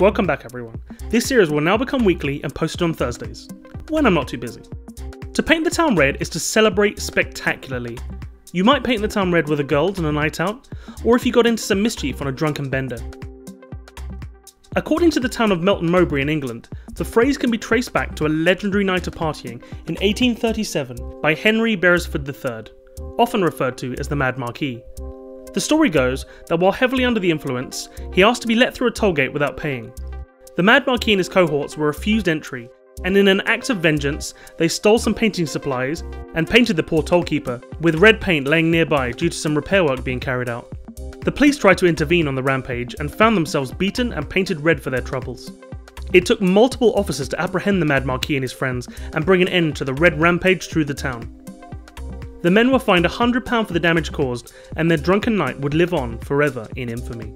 Welcome back everyone. This series will now become weekly and posted on Thursdays, when I'm not too busy. To paint the town red is to celebrate spectacularly. You might paint the town red with a girls on a night out, or if you got into some mischief on a drunken bender. According to the town of Melton Mowbray in England, the phrase can be traced back to a legendary night of partying in 1837 by Henry Beresford III, often referred to as the Mad Marquis. The story goes that while heavily under the influence, he asked to be let through a toll gate without paying. The Mad Marquis and his cohorts were refused entry, and in an act of vengeance, they stole some painting supplies and painted the poor tollkeeper, with red paint laying nearby due to some repair work being carried out. The police tried to intervene on the rampage and found themselves beaten and painted red for their troubles. It took multiple officers to apprehend the Mad Marquis and his friends and bring an end to the red rampage through the town. The men were fined £100 for the damage caused, and their drunken night would live on forever in infamy.